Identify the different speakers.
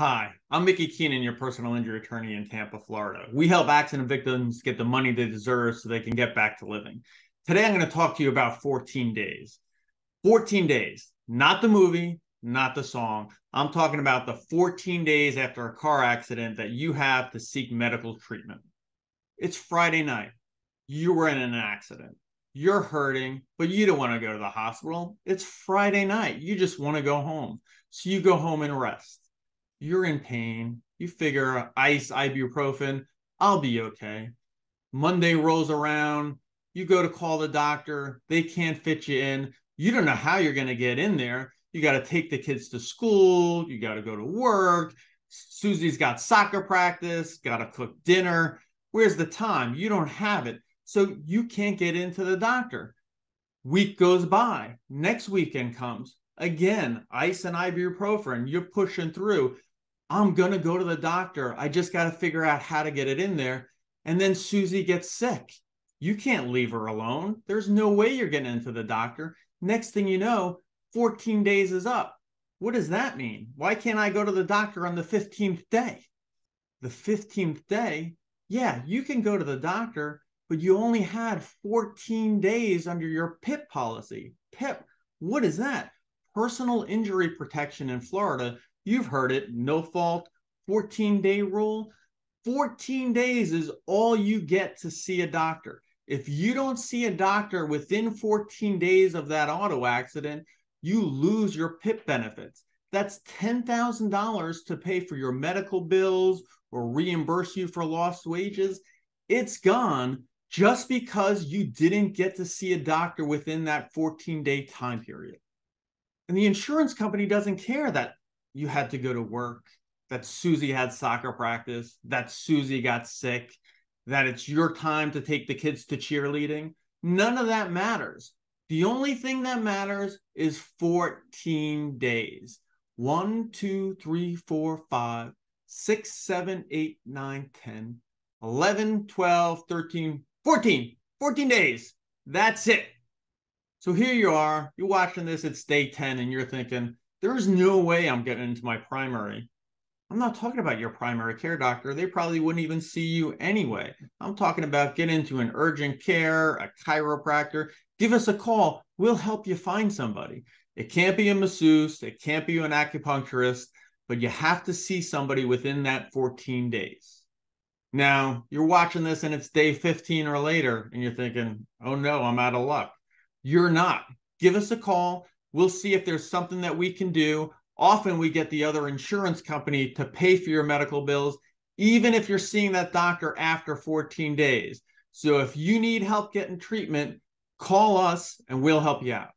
Speaker 1: Hi, I'm Mickey Keenan, your personal injury attorney in Tampa, Florida. We help accident victims get the money they deserve so they can get back to living. Today, I'm going to talk to you about 14 days. 14 days, not the movie, not the song. I'm talking about the 14 days after a car accident that you have to seek medical treatment. It's Friday night. You were in an accident. You're hurting, but you don't want to go to the hospital. It's Friday night. You just want to go home. So you go home and rest you're in pain. You figure ice, ibuprofen, I'll be okay. Monday rolls around, you go to call the doctor, they can't fit you in. You don't know how you're going to get in there. You got to take the kids to school, you got to go to work. Susie's got soccer practice, got to cook dinner. Where's the time? You don't have it. So you can't get into the doctor. Week goes by. Next weekend comes. Again, ice and ibuprofen. You're pushing through. I'm going to go to the doctor. I just got to figure out how to get it in there. And then Susie gets sick. You can't leave her alone. There's no way you're getting into the doctor. Next thing you know, 14 days is up. What does that mean? Why can't I go to the doctor on the 15th day? The 15th day, yeah, you can go to the doctor, but you only had 14 days under your PIP policy. PIP, what is that? Personal injury protection in Florida You've heard it no fault, 14 day rule. 14 days is all you get to see a doctor. If you don't see a doctor within 14 days of that auto accident, you lose your PIP benefits. That's $10,000 to pay for your medical bills or reimburse you for lost wages. It's gone just because you didn't get to see a doctor within that 14 day time period. And the insurance company doesn't care that you had to go to work, that Susie had soccer practice, that Susie got sick, that it's your time to take the kids to cheerleading. None of that matters. The only thing that matters is 14 days. One, two, three, four, five, six, seven, eight, nine, 10, 11, 12, 13, 14. 14 days. That's it. So here you are. You're watching this. It's day 10, and you're thinking, there's no way I'm getting into my primary. I'm not talking about your primary care doctor. They probably wouldn't even see you anyway. I'm talking about get into an urgent care, a chiropractor. Give us a call. We'll help you find somebody. It can't be a masseuse, it can't be an acupuncturist, but you have to see somebody within that 14 days. Now, you're watching this and it's day 15 or later, and you're thinking, oh no, I'm out of luck. You're not. Give us a call. We'll see if there's something that we can do. Often we get the other insurance company to pay for your medical bills, even if you're seeing that doctor after 14 days. So if you need help getting treatment, call us and we'll help you out.